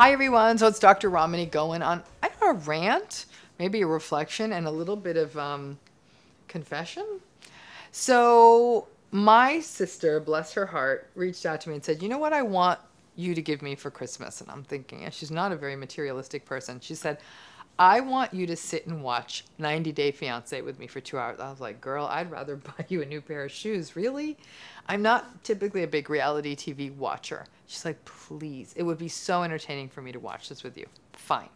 Hi, everyone. So it's Dr. Ramani going on I don't know, a rant, maybe a reflection, and a little bit of um, confession. So my sister, bless her heart, reached out to me and said, You know what I want you to give me for Christmas? And I'm thinking, and she's not a very materialistic person. She said, I want you to sit and watch 90 Day Fiance with me for two hours. I was like, girl, I'd rather buy you a new pair of shoes. Really? I'm not typically a big reality TV watcher. She's like, please, it would be so entertaining for me to watch this with you. Fine.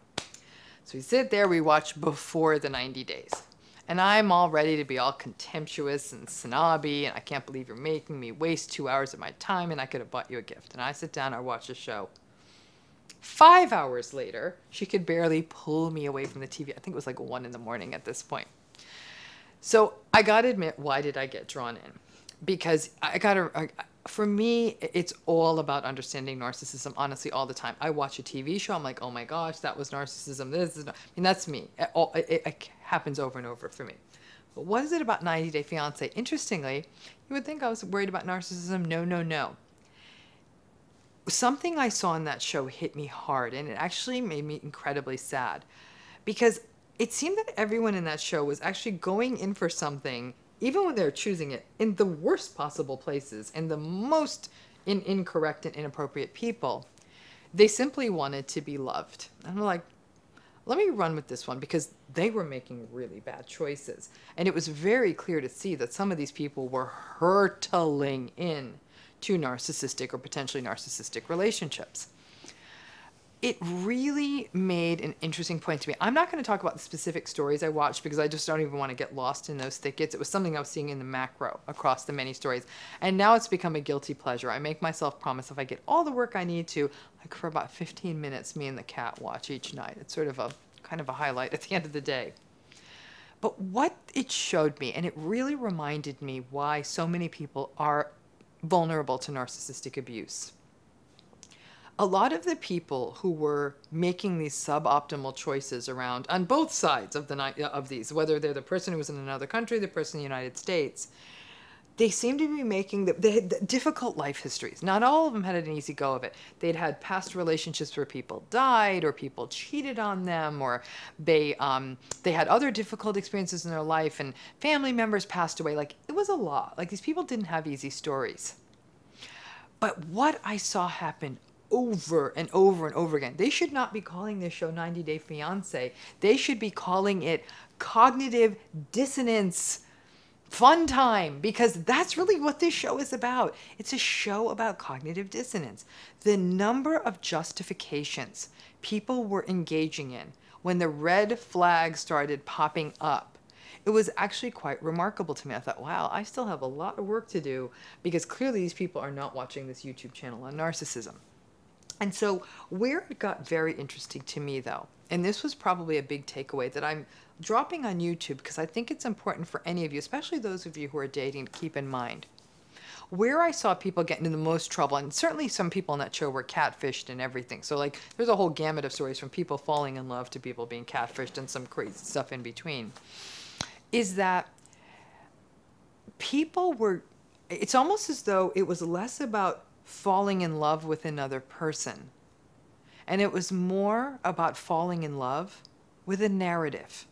So we sit there, we watch before the 90 days. And I'm all ready to be all contemptuous and snobby, and I can't believe you're making me waste two hours of my time, and I could have bought you a gift. And I sit down, I watch the show. Five hours later, she could barely pull me away from the TV. I think it was like one in the morning at this point. So I got to admit, why did I get drawn in? Because I got to, for me, it's all about understanding narcissism, honestly, all the time. I watch a TV show, I'm like, oh my gosh, that was narcissism. This is, I mean, that's me. It, it, it happens over and over for me. But what is it about 90 Day Fiance? Interestingly, you would think I was worried about narcissism. No, no, no something I saw in that show hit me hard, and it actually made me incredibly sad because it seemed that everyone in that show was actually going in for something, even when they were choosing it, in the worst possible places and the most in- incorrect and inappropriate people. They simply wanted to be loved. And I'm like, let me run with this one because they were making really bad choices. And it was very clear to see that some of these people were hurtling in to narcissistic or potentially narcissistic relationships. It really made an interesting point to me. I'm not going to talk about the specific stories I watched because I just don't even want to get lost in those thickets. It was something I was seeing in the macro across the many stories. And now it's become a guilty pleasure. I make myself promise if I get all the work I need to, like for about 15 minutes, me and the cat watch each night. It's sort of a kind of a highlight at the end of the day. But what it showed me, and it really reminded me why so many people are vulnerable to narcissistic abuse. A lot of the people who were making these suboptimal choices around on both sides of the of these, whether they're the person who was in another country, the person in the United States, they seem to be making the, they had difficult life histories. Not all of them had an easy go of it. They'd had past relationships where people died, or people cheated on them, or they um, they had other difficult experiences in their life, and family members passed away. Like it was a lot. Like these people didn't have easy stories. But what I saw happen over and over and over again. They should not be calling this show 90 Day Fiance. They should be calling it cognitive dissonance fun time because that's really what this show is about. It's a show about cognitive dissonance. The number of justifications people were engaging in when the red flag started popping up. It was actually quite remarkable to me. I thought, wow, I still have a lot of work to do because clearly these people are not watching this YouTube channel on narcissism. And so, where it got very interesting to me, though, and this was probably a big takeaway that I'm dropping on YouTube because I think it's important for any of you, especially those of you who are dating, to keep in mind. Where I saw people get into the most trouble, and certainly some people on that show were catfished and everything. So, like, there's a whole gamut of stories from people falling in love to people being catfished and some crazy stuff in between. Is that people were, it's almost as though it was less about falling in love with another person. And it was more about falling in love with a narrative.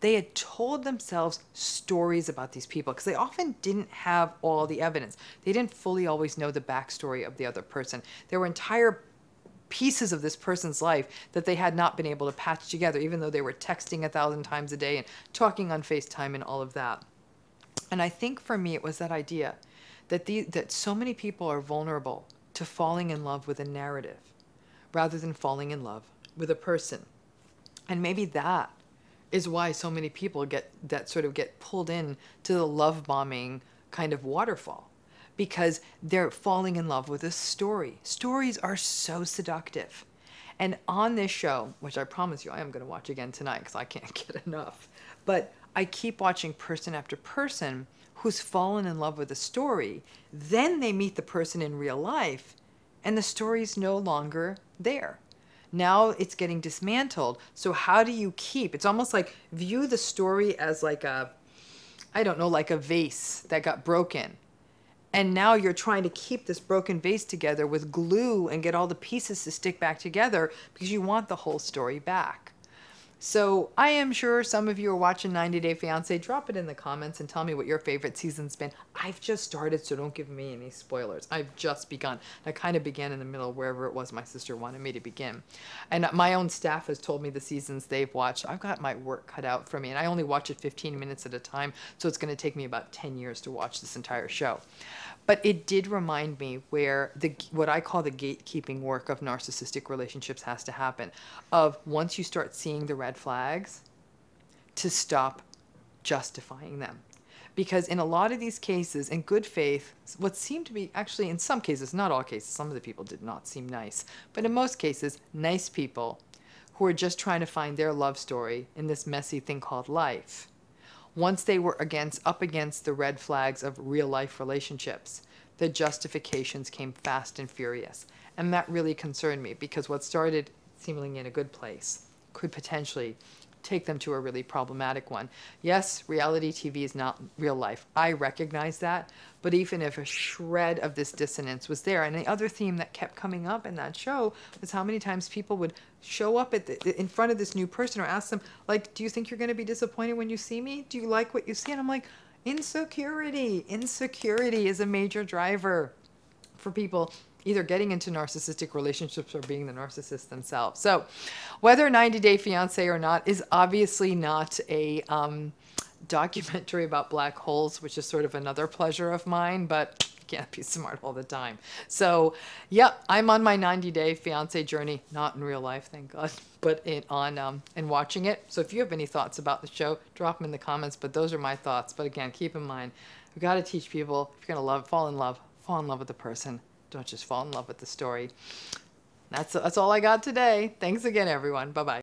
They had told themselves stories about these people because they often didn't have all the evidence. They didn't fully always know the backstory of the other person. There were entire pieces of this person's life that they had not been able to patch together, even though they were texting a thousand times a day and talking on FaceTime and all of that. And I think for me, it was that idea that, the, that so many people are vulnerable to falling in love with a narrative rather than falling in love with a person. And maybe that is why so many people get that sort of get pulled in to the love bombing kind of waterfall because they're falling in love with a story. Stories are so seductive. And on this show, which I promise you I am going to watch again tonight because I can't get enough, but I keep watching person after person who's fallen in love with a story, then they meet the person in real life, and the story's no longer there. Now it's getting dismantled. So how do you keep? It's almost like view the story as like a I don't know, like a vase that got broken. and now you're trying to keep this broken vase together with glue and get all the pieces to stick back together because you want the whole story back. So I am sure some of you are watching 90 Day Fiance. Drop it in the comments and tell me what your favorite season's been. I've just started, so don't give me any spoilers. I've just begun. I kind of began in the middle wherever it was my sister wanted me to begin. And my own staff has told me the seasons they've watched. I've got my work cut out for me, and I only watch it 15 minutes at a time, so it's going to take me about 10 years to watch this entire show. But it did remind me where the what I call the gatekeeping work of narcissistic relationships has to happen. Of once you start seeing the red flags, to stop justifying them. Because in a lot of these cases, in good faith, what seemed to be actually in some cases, not all cases, some of the people did not seem nice, but in most cases, nice people who are just trying to find their love story in this messy thing called life once they were against up against the red flags of real life relationships, the justifications came fast and furious. And that really concerned me because what started seemingly in a good place could potentially take them to a really problematic one. Yes, reality TV is not real life. I recognize that. But even if a shred of this dissonance was there, and the other theme that kept coming up in that show was how many times people would show up at the, in front of this new person or ask them, like, do you think you're going to be disappointed when you see me? Do you like what you see? And I'm like, insecurity. Insecurity is a major driver for people either getting into narcissistic relationships or being the narcissist themselves. So, whether 90 Day Fiance or not is obviously not a um, documentary about black holes, which is sort of another pleasure of mine, but you can't be smart all the time. So, yep, I'm on my 90 day fiance journey, not in real life, thank God, but in, on um, and watching it. So, if you have any thoughts about the show, drop them in the comments. But those are my thoughts. But again, keep in mind, we got to teach people if you're gonna love, fall in love, fall in love with the person don't just fall in love with the story. That's, that's all I got today. Thanks again, everyone. Bye bye.